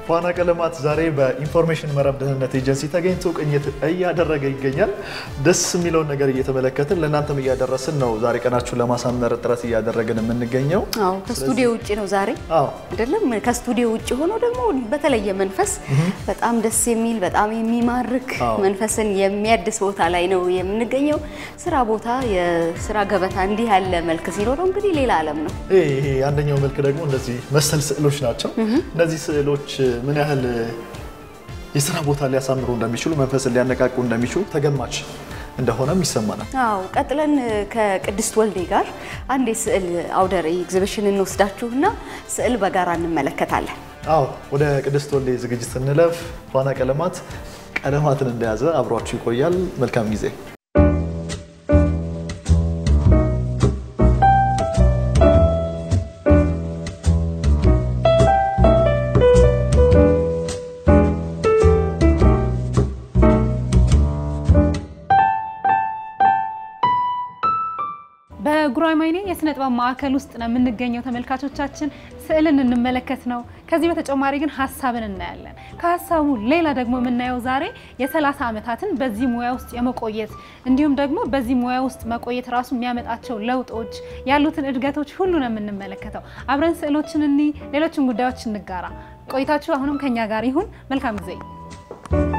ፋና ቀለማት ዛሬ በኢንፎርሜሽን መረብ ደህንነት ኤጀንሲ ተገኝቶ ቅኝት እያደረገ ይገኛል። ደስ የሚለውን ነገር እየተመለከትን ለእናንተም እያደረስን ነው። ዛሬ ቀናችሁን ለማሳመር ጥረት እያደረግን የምንገኘው አዎ ከስቱዲዮ ውጭ ነው ዛሬ አይደለም። ከስቱዲዮ ውጭ ሆኖ ደግሞ በተለየ መንፈስ በጣም ደስ የሚል በጣም የሚማርክ መንፈስን የሚያድስ ቦታ ላይ ነው የምንገኘው። ስራ ቦታ የስራ ገበታ እንዲህ ያለ መልክ ሲኖረው እንግዲህ ሌላ ዓለም ነው። ይሄ አንደኛው መልክ ደግሞ እንደዚህ መሰል ስዕሎች ናቸው። እነዚህ ስዕሎች ምን ያህል የስራ ቦታ ሊያሳምሩ እንደሚችሉ መንፈስን ሊያነቃቁ እንደሚችሉ ተገማች እንደሆነም ይሰማናል። አዎ ቀጥለን ከቅድስት ወልዴ ጋር አንድ የስዕል አውደ ርዕይ ኤግዚቢሽን እንወስዳችሁና ስዕል በጋራ እንመለከታለን። አዎ ወደ ቅድስት ወልዴ ዝግጅት ስናልፍ ፋና ቀለማት ቀለማትን እንደያዘ አብሯችሁ ይቆያል። መልካም ጊዜ። ጥበብ ማዕከል ውስጥ ነው የምንገኘው። ተመልካቾቻችን ስዕልን እንመለከት ነው። ከዚህ በተጨማሪ ግን ሀሳብን እናያለን። ከሀሳቡ ሌላ ደግሞ የምናየው ዛሬ የ30 ዓመታትን በዚህ ሙያ ውስጥ የመቆየት እንዲሁም ደግሞ በዚህ ሙያ ውስጥ መቆየት ራሱ የሚያመጣቸው ለውጦች ያሉትን እድገቶች ሁሉ ነው የምንመለከተው። አብረን ስዕሎችን እኒ ሌሎችን ጉዳዮች እንጋራ። ቆይታችሁ አሁንም ከኛ ጋር ይሁን። መልካም ጊዜ።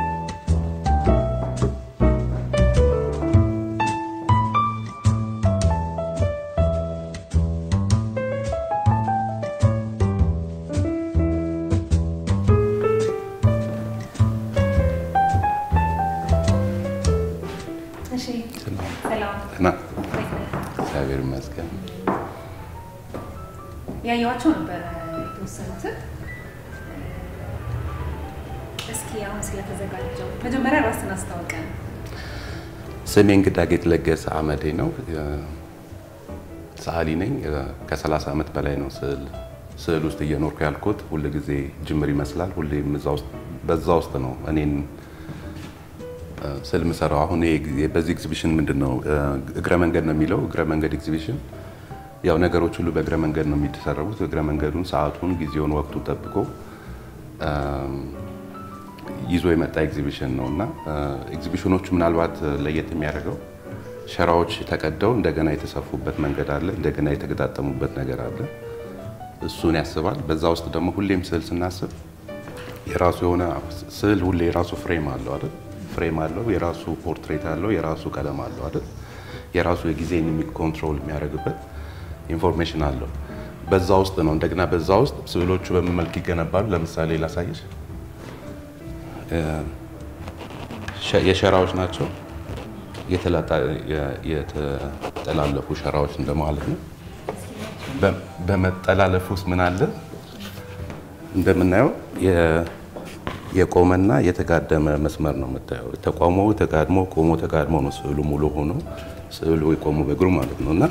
እና እግዚአብሔር ይመስገን። ያየዋቸው ነበረ የተወሰኑትን። እስኪ አሁን ስለተዘጋጀው መጀመሪያ ራስን አስታውቀን። ስሜ እንግዳ ጌጥ ለገሰ አመዴ ነው። ሰዓሊ ነኝ። ከ30 ዓመት በላይ ነው ስዕል ስዕል ውስጥ እየኖርኩ ያልኩት። ሁል ጊዜ ጅምር ይመስላል። ሁሌም በዛ ውስጥ ነው እኔን ስዕል የምሰራው። አሁን በዚህ ኤግዚቢሽን ምንድን ነው እግረ መንገድ ነው የሚለው እግረ መንገድ ኤግዚቢሽን ያው ነገሮች ሁሉ በእግረ መንገድ ነው የሚተሰረቡት። እግረ መንገዱን ሰዓቱን፣ ጊዜውን፣ ወቅቱን ጠብቆ ይዞ የመጣ ኤግዚቢሽን ነው እና ኤግዚቢሽኖቹ ምናልባት ለየት የሚያደርገው ሸራዎች ተቀደው እንደገና የተሰፉበት መንገድ አለ፣ እንደገና የተገጣጠሙበት ነገር አለ። እሱን ያስባል። በዛ ውስጥ ደግሞ ሁሌም ስዕል ስናስብ የራሱ የሆነ ስዕል ሁሌ የራሱ frame አለው አይደል? frame አለው፣ የራሱ portrait አለው፣ የራሱ ቀለም አለው አይደል? የራሱ የጊዜን control የሚያደርግበት information አለው። በዛ ውስጥ ነው እንደገና በዛ ውስጥ ስዕሎቹ በምን መልክ ይገነባሉ? ለምሳሌ ላሳየሽ። የሸራዎች ናቸው የተጠላለፉ ሸራዎች እንደማለት ነው። በመጠላለፍ ውስጥ ምን አለ? እንደምናየው የቆመና የተጋደመ መስመር ነው የምታየው። ተቋሞ ተጋድሞ ቆሞ ተጋድሞ ነው ስዕሉ ሙሉ ሆኖ ስዕሉ የቆሙ በእግሩ ማለት ነው እና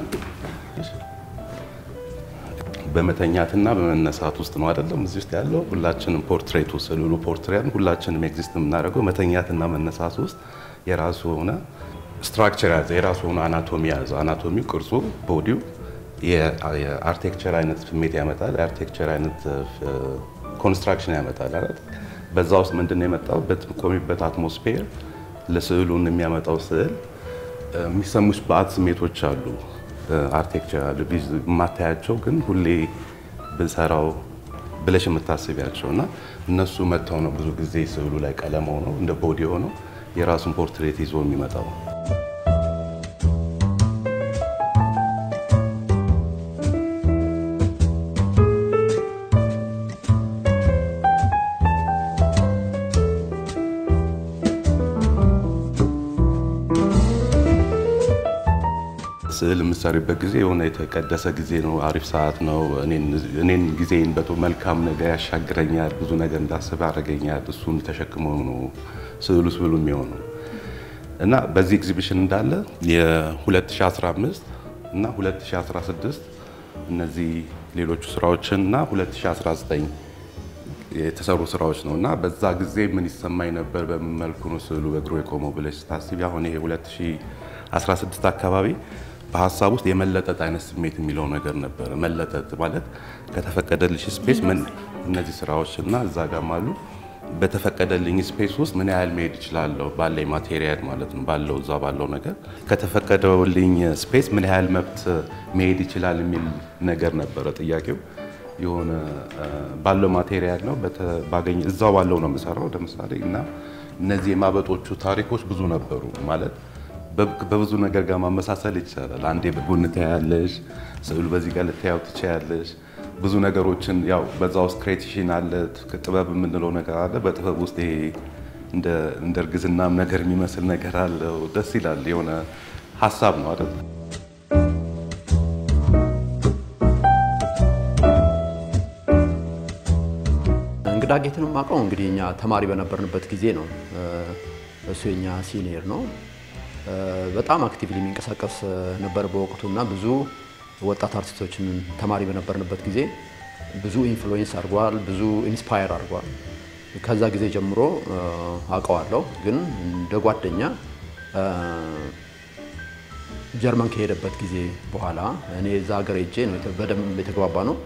በመተኛትና በመነሳት ውስጥ ነው አይደለም እዚህ ውስጥ ያለው ሁላችንም portrait ኡ ስዕሉ portrait ሁላችንም exist የምናደርገው መተኛትና መነሳት ውስጥ የራሱ የሆነ structure ያዘ የራሱ የሆነ anatomy ያዘ። anatomy ው ቅርጹ፣ ቦዲው የአርቴክቸር አይነት ስሜት ያመጣል። የአርቴክቸር አይነት ኮንስትራክሽን ያመጣል አይደል? በዛ ውስጥ ምንድን ነው የመጣው? በቆሚበት አትሞስፌር ለስዕሉን የሚያመጣው ስዕል የሚሰሙሽ በአት ስሜቶች አሉ። አርቴክቸር የማታያቸው ግን ሁሌ ብሰራው ብለሽ የምታስቢያቸው እና እነሱ መጥተው ነው ብዙ ጊዜ ስዕሉ ላይ ቀለም ሆነው እንደ ቦዲ ሆነው የራሱን ፖርትሬት ይዞ የሚመጣው። ስዕል የምትሰሪበት ጊዜ የሆነ የተቀደሰ ጊዜ ነው። አሪፍ ሰዓት ነው። እኔን ጊዜን በቶ መልካም ነገር ያሻግረኛል፣ ብዙ ነገር እንዳስብ ያደርገኛል። እሱን ተሸክሞ ነው ስዕሉ ስዕሉ የሚሆነው እና በዚህ ኤግዚቢሽን እንዳለ የ2015 እና 2016 እነዚህ ሌሎቹ ስራዎችን እና 2019 የተሰሩ ስራዎች ነው እና በዛ ጊዜ ምን ይሰማኝ ነበር፣ በምን መልኩ ነው ስዕሉ በእግሩ የቆመው ብለሽ ስታስቢ አሁን ይሄ 2016 አካባቢ በሀሳብ ውስጥ የመለጠጥ አይነት ስሜት የሚለው ነገር ነበረ። መለጠጥ ማለት ከተፈቀደልሽ space ምን እነዚህ ስራዎች እና እዛ ጋም አሉ። በተፈቀደልኝ space ውስጥ ምን ያህል መሄድ እችላለሁ? ባለኝ material ማለት ነው ባለው እዛ ባለው ነገር። ከተፈቀደልኝ space ምን ያህል መብት መሄድ ይችላል የሚል ነገር ነበረ ጥያቄው። የሆነ ባለው material ነው ባገኝ እዛው ባለው ነው የምሰራው። ለምሳሌ እና እነዚህ የማበጦቹ ታሪኮች ብዙ ነበሩ ማለት በብዙ ነገር ጋር ማመሳሰል ይቻላል። አንዴ በጎን ታያለሽ፣ ስዕሉ በዚህ ጋር ልታያው ትችያለሽ። ብዙ ነገሮችን ያው በዛ ውስጥ creation አለ፣ ጥበብ የምንለው ነገር አለ። በጥበብ ውስጥ ይሄ እንደ እርግዝናም ነገር የሚመስል ነገር አለው። ደስ ይላል። የሆነ ሀሳብ ነው አይደል? እንግዳ ጌትን የማውቀው እንግዲህ እኛ ተማሪ በነበርንበት ጊዜ ነው። እሱ የኛ senior ነው። በጣም actively የሚንቀሳቀስ ነበር በወቅቱ እና ብዙ ወጣት አርቲስቶችን ተማሪ በነበርንበት ጊዜ ብዙ influence አድርጓል፣ ብዙ inspire አድርጓል። ከዛ ጊዜ ጀምሮ አውቀዋለሁ። ግን እንደ ጓደኛ ጀርመን ከሄደበት ጊዜ በኋላ እኔ እዛ ሀገር ሄጄ በደንብ የተግባባ ነው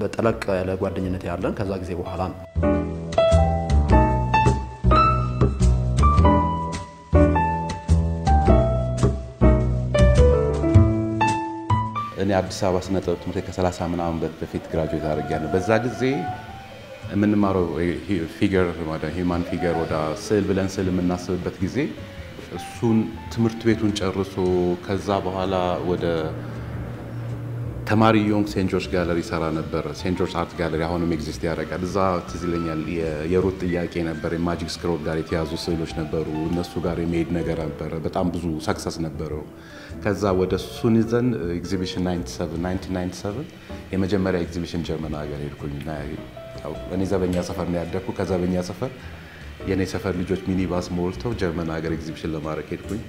በጠለቅ ያለ ጓደኝነት ያለን ከዛ ጊዜ በኋላ ነው። እኔ አዲስ አበባ ስነ ጥበብ ትምህርት ከ30 ምናምን በፊት graduate አድርጌያለሁ። በዛ ጊዜ የምንማረው figure human figure ወደ ስዕል ብለን ስዕል የምናስብበት ጊዜ እሱን ትምህርት ቤቱን ጨርሶ ከዛ በኋላ ወደ ተማሪ ሆኜ ሴንት ጆርጅ ጋለሪ ሰራ ነበር። ሴንት ጆርጅ አርት ጋለሪ አሁንም exist ያደርጋል። እዛ ትዝ ይለኛል የ root ጥያቄ ነበር፣ የ magic scroll ጋር የተያዙ ስዕሎች ነበሩ። እነሱ ጋር የሚሄድ ነገር ነበረ። በጣም ብዙ success ነበረው። ከዛ ወደ እሱን ይዘን ኤግዚቢሽን 1997 የመጀመሪያ ኤግዚቢሽን ጀርመን ሀገር ሄድኩኝ። እኔ ዘበኛ ሰፈር ነው ያደግኩ። ከዘበኛ ሰፈር የእኔ ሰፈር ልጆች ሚኒባስ ሞልተው ጀርመን ሀገር ኤግዚቢሽን ለማድረግ ሄድኩኝ።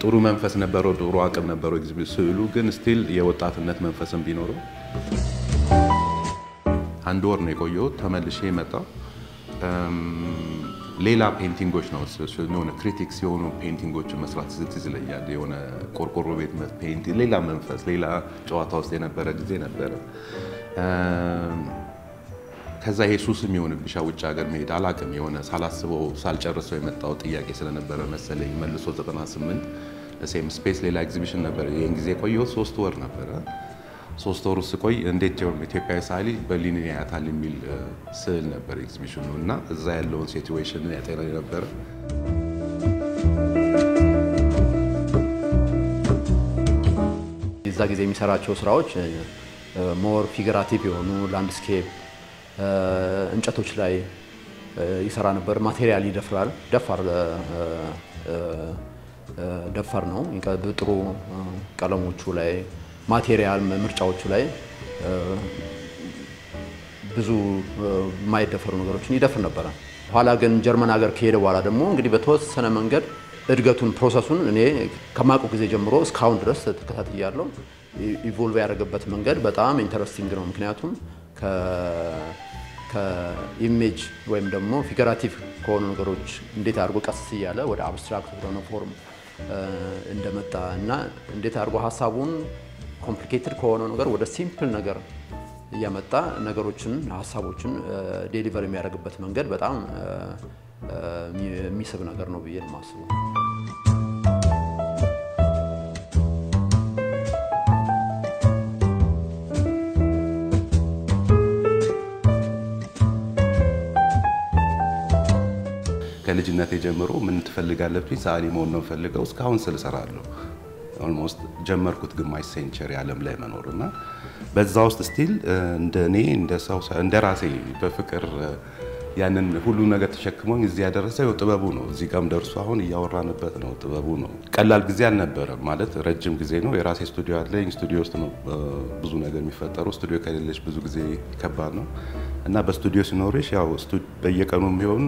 ጥሩ መንፈስ ነበረው፣ ጥሩ አቅም ነበረው ኤግዚቢሽን ስዕሉ ግን still የወጣትነት መንፈስም ቢኖረው አንድ ወር ነው የቆየሁት። ተመልሼ መጣሁ። ሌላ painting ኦች ነው የሆነ critics የሆኑ painting ኦችን መስራት ትዝ ይለኛል። የሆነ ቆርቆሮ ቤት painting፣ ሌላ መንፈስ፣ ሌላ ጨዋታ ውስጥ የነበረ ጊዜ ነበረ። ከዛ ይሄ ሱስ የሚሆንብሻ ውጭ ሀገር መሄድ አላቅም የሆነ ሳላስበው ሳልጨርሰው የመጣው ጥያቄ ስለነበረ መሰለኝ መልሶ 98 same space ሌላ ኤግዚቢሽን ነበር። ይህን ጊዜ የቆየሁት ሶስት ወር ነበረ። ሶስት ወር ስቆይ እንዴት ኢትዮጵያዊ ሰዓሊ በርሊን ያያታል የሚል ስዕል ነበር ኤግዚቢሽኑ እና እዛ ያለውን situation ያጤና ነበረ። የዛ ጊዜ የሚሰራቸው ስራዎች more figurative የሆኑ landscape እንጨቶች ላይ ይሰራ ነበር። material ይደፍራል። ደፋር ደፋር ነው። ጥሩ ቀለሞቹ ላይ material ምርጫዎቹ ላይ ብዙ የማይደፈሩ ነገሮችን ይደፍር ነበረ። ኋላ ግን ጀርመን ሀገር ከሄደ በኋላ ደግሞ እንግዲህ በተወሰነ መንገድ እድገቱን process ኡን እኔ ከማውቀው ጊዜ ጀምሮ እስካሁን ድረስ ተከታትያለሁ። evolve ያደረገበት መንገድ በጣም interesting ነው። ምክንያቱም ከ image ወይም ደግሞ figurative ከሆኑ ነገሮች እንዴት አድርጎ ቀስ እያለ ወደ abstract ወደሆነ form እንደመጣ እና እንዴት አድርጎ ሀሳቡን complicated ከሆነው ነገር ወደ simple ነገር እያመጣ ነገሮችን ሀሳቦችን deliver የሚያደርግበት መንገድ በጣም የሚስብ ነገር ነው ብዬ ነው የማስበው። ከልጅነት ጀምሮ ምን ትፈልጋለህ ሰዓሊ መሆን ነው ፈልገው እስካሁን ስል እሰራለሁ። almost ጀመርኩት ግማሽ century ዓለም ላይ መኖር እና በዛ ውስጥ still እንደ እኔ እንደ ሰው እንደ ራሴ በፍቅር ያንን ሁሉ ነገር ተሸክሞኝ እዚህ ያደረሰ ያው ጥበቡ ነው። እዚህ ጋም ደርሶ አሁን እያወራንበት ነው። ጥበቡ ነው። ቀላል ጊዜ አልነበረም ማለት ረጅም ጊዜ ነው። የራሴ ስቱዲዮ አለኝ። ስቱዲዮ ውስጥ ነው ብዙ ነገር የሚፈጠሩ። ስቱዲዮ ከሌለች ብዙ ጊዜ ከባድ ነው እና በስቱዲዮ ሲኖርሽ ያው በየቀኑ የሚሆን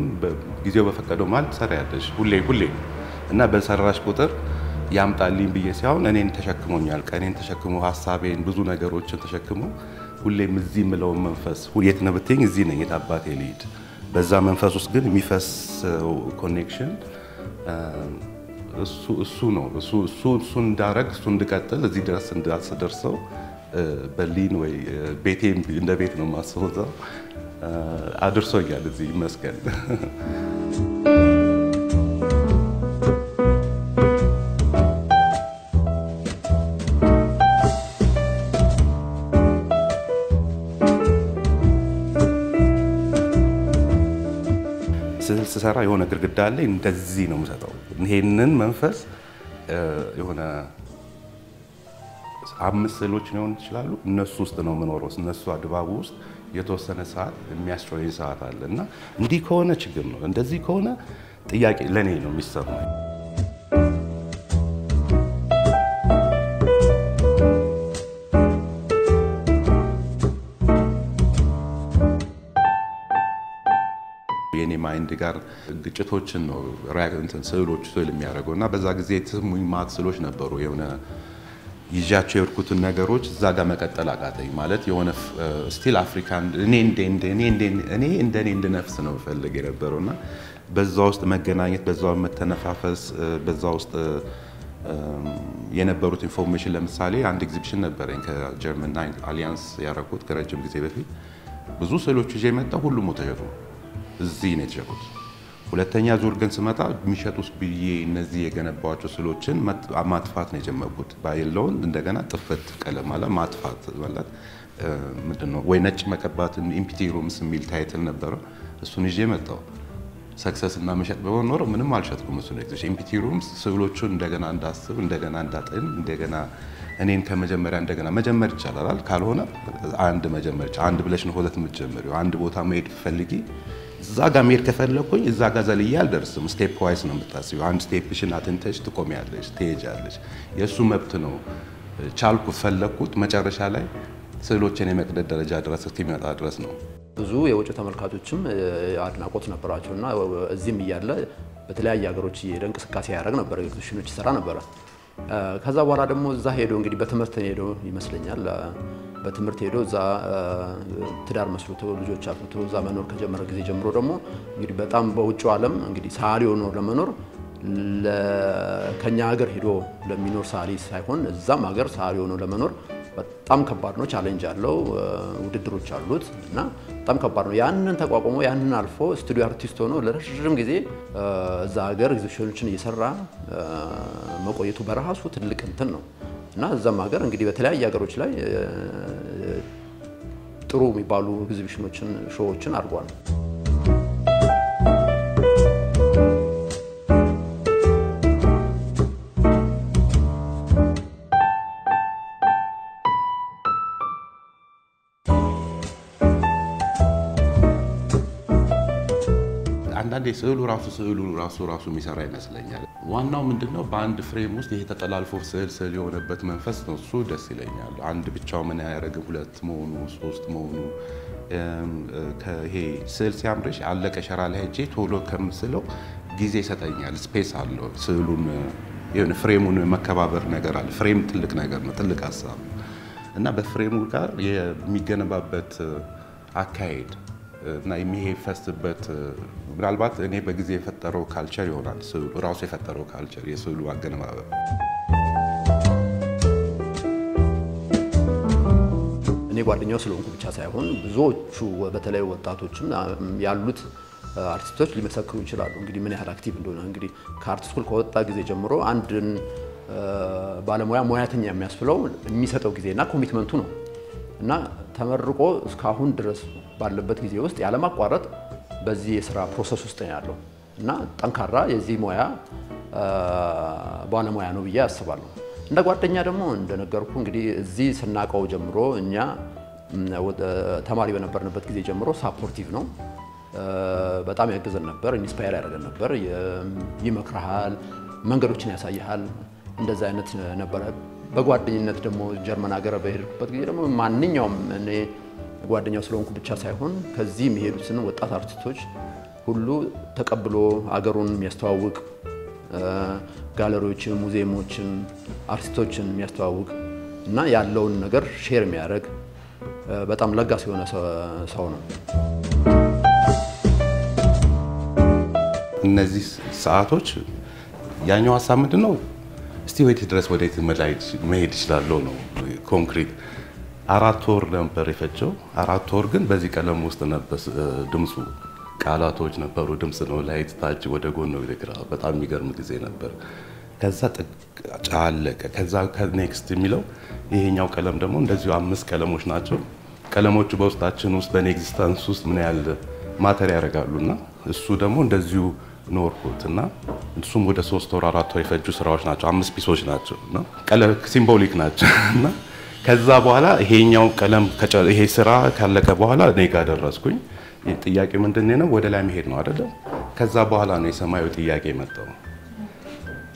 ጊዜው በፈቀደው ማለት ትሰሪያለሽ ሁሌ ሁሌ እና በሰራሽ ቁጥር ያምጣልኝ ብዬ ሲሆን እኔን ተሸክሞኛል። ቀኔን ተሸክሞ ሀሳቤን ብዙ ነገሮችን ተሸክሞ ሁሌም እዚህ የምለውን መንፈስ የት ነው ብትይኝ እዚህ ነኝ። የት ልሂድ? በዛ መንፈስ ውስጥ ግን የሚፈሰው connection እሱ እሱ ነው እሱ እሱ እሱ እንዳረግ እሱ እንድቀጥል እዚህ ድረስ እንዳስደርሰው በርሊን ወይ ቤቴ እንደ ቤት ነው የማስበው አድርሶኛል። እግዜር ይመስገን። ስሰራ የሆነ ግድግዳ ላይ እንደዚህ ነው የምሰጠው። ይሄንን መንፈስ የሆነ አምስት ስዕሎች ሊሆን ይችላሉ። እነሱ ውስጥ ነው የምኖረው። እነሱ ድባቡ ውስጥ የተወሰነ ሰዓት የሚያስጮኸኝ ሰዓት አለ እና እንዲህ ከሆነ ችግር ነው፣ እንደዚህ ከሆነ ጥያቄ ለእኔ ነው የሚሰማኝ። የኔ mind ጋር ግጭቶችን ነው እንትን ስዕሎች ስዕል የሚያደርገው እና በዛ ጊዜ የተሰሙኝ ማት ስዕሎች ነበሩ የሆነ ይዣቸው የሄድኩትን ነገሮች እዛ ጋር መቀጠል አቃተኝ። ማለት የሆነ still አፍሪካን እኔ እንደኔ እንድነፍስ ነው ፈልግ የነበረው እና በዛ ውስጥ መገናኘት፣ በዛ መተነፋፈስ፣ በዛ ውስጥ የነበሩት information ለምሳሌ አንድ ኤግዚቢሽን ነበረኝ ከጀርመን አሊያንስ ያደረኩት ከረጅም ጊዜ በፊት ብዙ ስዕሎች ይዤ የመጣው ሁሉም ተሸጡ። እዚህ ነው የተሸጡት። ሁለተኛ ዙር ግን ስመጣ የሚሸጡት ብዬ እነዚህ የገነባቸው ስዕሎችን ማጥፋት ነው የጀመርኩት። ባየለውን እንደገና ጥፍት ቀለም አለ ማጥፋት ማለት ምንድን ነው ወይ ነጭ መቀባት empty rooms የሚል title ነበረው። እሱን ይዤ መጣው። success እና መሸጥ በሆን ኖሮ ምንም አልሸጥኩም። እሱ empty rooms ስዕሎቹን እንደገና እንዳስብ እንደገና እንዳጥን እንደገና እኔን ከመጀመሪያ እንደገና መጀመር ይቻላል። ካልሆነ አንድ መጀመር አንድ ብለሽ ነው ሁለት የምትጀምሪው። አንድ ቦታ መሄድ ፈልጊ እዛ ጋር መሄድ ከፈለግኩኝ እዛ ጋር ዘልዬ አልደርስም። step wise ነው የምታስቢው። አንድ ስቴሽን አጥንተሽ ትቆሚያለሽ፣ ትሄጃለሽ። የእሱ መብት ነው። ቻልኩት፣ ፈለግኩት፣ መጨረሻ ላይ ስዕሎችን የመቅደድ ደረጃ ድረስ እስኪመጣ ድረስ ነው። ብዙ የውጭ ተመልካቾችም አድናቆት ነበራቸው እና እዚህም እያለ በተለያየ ሀገሮች እየሄደ እንቅስቃሴ ያደረግ ነበር፣ ኤግዚቢሽኖች ይሰራ ነበረ። ከዛ በኋላ ደግሞ እዛ ሄዶ እንግዲህ በትምህርት ሄዶ ይመስለኛል በትምህርት ሄዶ እዛ ትዳር መስርቶ ልጆች አፍርቶ እዛ መኖር ከጀመረ ጊዜ ጀምሮ ደግሞ እንግዲህ በጣም በውጭው ዓለም እንግዲህ ሰዓሊ ሆኖ ለመኖር ከኛ ሀገር ሄዶ ለሚኖር ሰዓሊ ሳይሆን እዛም ሀገር ሰዓሊ ሆኖ ለመኖር በጣም ከባድ ነው። challenge አለው፣ ውድድሮች አሉት እና በጣም ከባድ ነው። ያንን ተቋቁሞ ያንን አልፎ studio artist ሆኖ ለረዥም ጊዜ እዛ ሀገር ኤግዚቢሽኖችን እየሰራ መቆየቱ በራሱ ትልቅ እንትን ነው እና እዛም ሀገር እንግዲህ በተለያየ ሀገሮች ላይ ጥሩ የሚባሉ ኤግዚቢሽኖችን show ዎችን አድርጓል። ስዕሉ ራሱ ስዕሉ ራሱ ራሱ የሚሰራ ይመስለኛል። ዋናው ምንድነው በአንድ frame ውስጥ ይሄ ተጠላልፎ ስዕል ስዕል የሆነበት መንፈስ ነው። እሱ ደስ ይለኛል። አንድ ብቻው ምን አያደርግም፣ ሁለት መሆኑ ሶስት መሆኑ ይሄ ስዕል ሲያምርሽ አለቀ ሸራ ላይ ሄጄ ቶሎ ከምስለው ጊዜ ይሰጠኛል። space አለው ስዕሉን የሆነ frame ኡን መከባበር ነገር አለ። frame ትልቅ ነገር ነው፣ ትልቅ ሀሳብ ነው እና በ frame ኡ ጋር የሚገነባበት አካሄድ እና የሚፈስበት ምናልባት እኔ በጊዜ የፈጠረው culture ይሆናል። ራሱ የፈጠረው culture የስዕሉ አገነባበር እኔ ጓደኛው ስለሆንኩ ብቻ ሳይሆን ብዙዎቹ በተለይ ወጣቶችም ያሉት አርቲስቶች ሊመሰክሩ ይችላሉ። እንግዲህ ምን ያህል active እንደሆነ እንግዲህ ከ art school ከወጣ ጊዜ ጀምሮ አንድን ባለሙያ ሙያተኛ የሚያስብለው የሚሰጠው ጊዜና commitment ኡ ነው እና ተመርቆ እስካሁን ድረስ ባለበት ጊዜ ውስጥ ያለማቋረጥ በዚህ የስራ process ውስጥ ነው ያለው እና ጠንካራ የዚህ ሙያ ባለሙያ ነው ብዬ አስባለሁ። እንደ ጓደኛ ደግሞ እንደነገርኩ እንግዲህ እዚህ ስናውቀው ጀምሮ እኛ ተማሪ በነበርንበት ጊዜ ጀምሮ supportive ነው። በጣም ያግዘን ነበር፣ inspire ያደርገን ነበር፣ ይመክርሃል፣ መንገዶችን ያሳይሃል። እንደዚ አይነት ነበረ። በጓደኝነት ደግሞ ጀርመን ሀገር በሄድኩበት ጊዜ ደግሞ ማንኛውም ጓደኛው ስለሆንኩ ብቻ ሳይሆን ከዚህ የሚሄዱትን ወጣት አርቲስቶች ሁሉ ተቀብሎ አገሩን የሚያስተዋውቅ ጋለሪዎችን፣ ሙዚየሞችን፣ አርቲስቶችን የሚያስተዋውቅ እና ያለውን ነገር share የሚያደርግ በጣም ለጋስ የሆነ ሰው ነው። እነዚህ ሰዓቶች ያኛው ሀሳብ ምንድን ነው? እስቲ ወዴት ድረስ ወዴት መሄድ ይችላለሁ ነው ኮንክሪት አራት ወር ነበር የፈጀው። አራት ወር ግን በዚህ ቀለም ውስጥ ነበር ድምፁ። ቃላቶች ነበሩ፣ ድምፅ ነው፣ ላይት ታች፣ ወደ ጎን ወደ ግራ። በጣም የሚገርም ጊዜ ነበር። ከዛ ጫለቀ። ከዛ ኔክስት የሚለው ይሄኛው ቀለም ደግሞ እንደዚሁ አምስት ቀለሞች ናቸው። ቀለሞቹ በውስጣችን ውስጥ በኔ ኤግዚስተንስ ውስጥ ምን ያህል matter ያደርጋሉ እና እሱ ደግሞ እንደዚሁ ኖርኩት እና እሱም ወደ ሶስት ወር አራት ወር የፈጁ ስራዎች ናቸው። አምስት piece ኦች ናቸው እና symbolic ናቸው እና ከዛ በኋላ ይሄኛው ቀለም ይሄ ስራ ካለቀ በኋላ እኔ ጋር ደረስኩኝ። ጥያቄ ምንድን ነው? ወደ ላይ መሄድ ነው አይደለም? ከዛ በኋላ ነው የሰማያዊ ጥያቄ መጣው።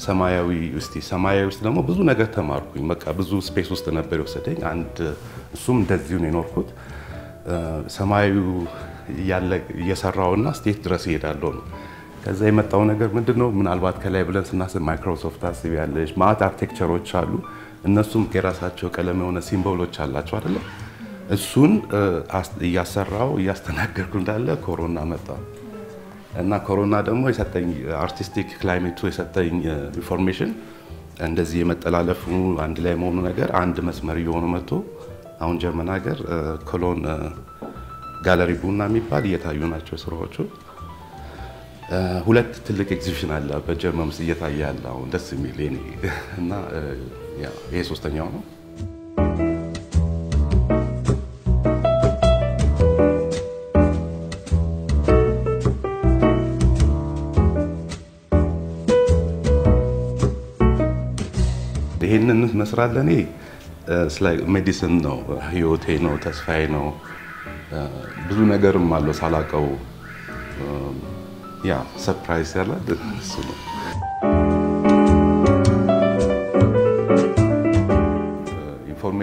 ሰማያዊ ውስጥ ሰማያዊ ውስጥ ደግሞ ብዙ ነገር ተማርኩኝ። በቃ ብዙ space ውስጥ ነበር የወሰደኝ። አንድ እሱም እንደዚሁ ነው የኖርኩት። ሰማያዊ እየሰራውና ስቴት ድረስ እሄዳለሁ ነው። ከዛ የመጣው ነገር ምንድን ነው? ምናልባት ከላይ ብለን ስናስብ ማይክሮሶፍት ታስብ ያለች አርቴክቸሮች አሉ እነሱም የራሳቸው ቀለም የሆነ ሲምቦሎች አላቸው አይደለም። እሱን እያሰራው እያስተናገድኩ እንዳለ ኮሮና መጣ እና ኮሮና ደግሞ የሰጠኝ አርቲስቲክ ክላይሜቱ የሰጠኝ ኢንፎርሜሽን እንደዚህ የመጠላለፉ አንድ ላይ መሆኑ ነገር አንድ መስመር እየሆኑ መጥቶ አሁን ጀርመን ሀገር ኮሎን ጋለሪ ቡና የሚባል እየታዩ ናቸው ስራዎቹ። ሁለት ትልቅ ኤግዚቢሽን አለ በጀርመን ውስጥ እየታየ ያለ አሁን ደስ የሚል እና ይሄ ሶስተኛው ነው። ይህንን መስራት ለእኔ medicine ነው፣ ህይወቴ ነው፣ ተስፋዬ ነው። ብዙ ነገርም አለው ሳላቀው ያ surprise ያለ እሱ ነው።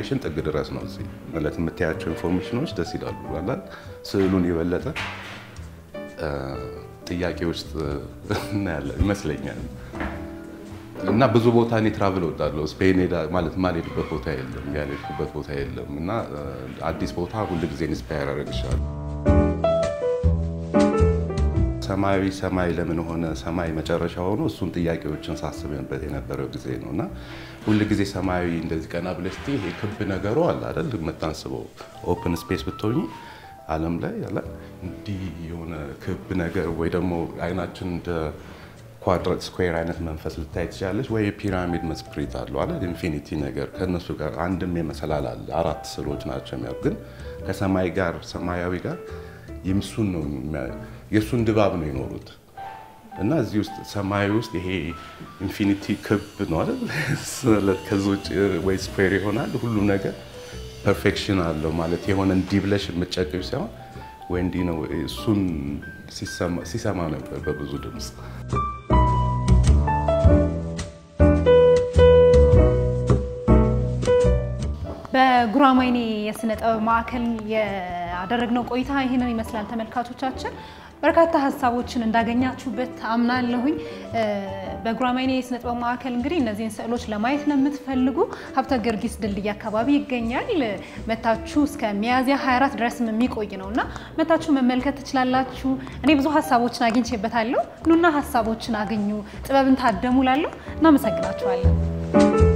information ጥግ ድረስ ነው። እዚህ ማለት የምታያቸው information ኦች ደስ ይላሉ። አላል ስዕሉን የበለጠ ጥያቄ ውስጥ እናያለን ይመስለኛል። እና ብዙ ቦታ እኔ travel እወዳለሁ። ስፔን ማለት ማልሄድበት ቦታ የለም፣ ያልሄድኩበት ቦታ የለም። እና አዲስ ቦታ ሁል ጊዜ inspire ያደርግሻል። ሰማያዊ ሰማይ ለምን ሆነ? ሰማይ መጨረሻ ሆኖ እሱን ጥያቄዎችን ሳስብበት የነበረው ጊዜ ነው። እና ሁል ጊዜ ሰማያዊ እንደዚህ ቀና ስትይ ይሄ ክብ ነገሩ አለ አይደል? የምታስበው open space ብትሆኚ ዓለም ላይ አለ። እንዲህ የሆነ ክብ ነገር ወይ ደግሞ አይናችን እንደ ኳድራት ስኩዌር አይነት መንፈስ ልታይ ትችላለች። ወይ የፒራሚድ መስፕሪት አለው አለ ኢንፊኒቲ ነገር ከእነሱ ጋር አንድም የመሰላል አለ። አራት ስዕሎች ናቸው የሚያ ግን ከሰማይ ጋር ሰማያዊ ጋር የምሱን ነው የእሱን ድባብ ነው የኖሩት እና እዚህ ውስጥ ሰማይ ውስጥ ይሄ ኢንፊኒቲ ክብ ነው አይደል? ከዚ ውጭ ወይ ስኩዌር ይሆናል። ሁሉም ነገር perfection አለው ማለት የሆነ እንዲህ ብለሽ የምትጨቅብ ሳይሆን ወይ እንዲህ ነው። እሱን ሲሰማ ነበር በብዙ ድምፅ በጉራማይሌ የስነ ጥበብ ማዕከል ያደረግነው ቆይታ ይህንን ይመስላል። ተመልካቾቻችን በርካታ ሀሳቦችን እንዳገኛችሁበት አምናለሁኝ። በጉራማይሌ የስነ ጥበብ ማዕከል እንግዲህ እነዚህን ስዕሎች ለማየት ለምትፈልጉ ሀብተ ጊዮርጊስ ድልድይ አካባቢ ይገኛል። መታችሁ እስከ ሚያዝያ 24 ድረስም የሚቆይ ነው እና መታችሁ መመልከት ትችላላችሁ። እኔ ብዙ ሀሳቦችን አግኝቼበታለሁ። ኑና ሀሳቦችን አግኙ፣ ጥበብን ታደሙ ላለሁ እናመሰግናችኋለን።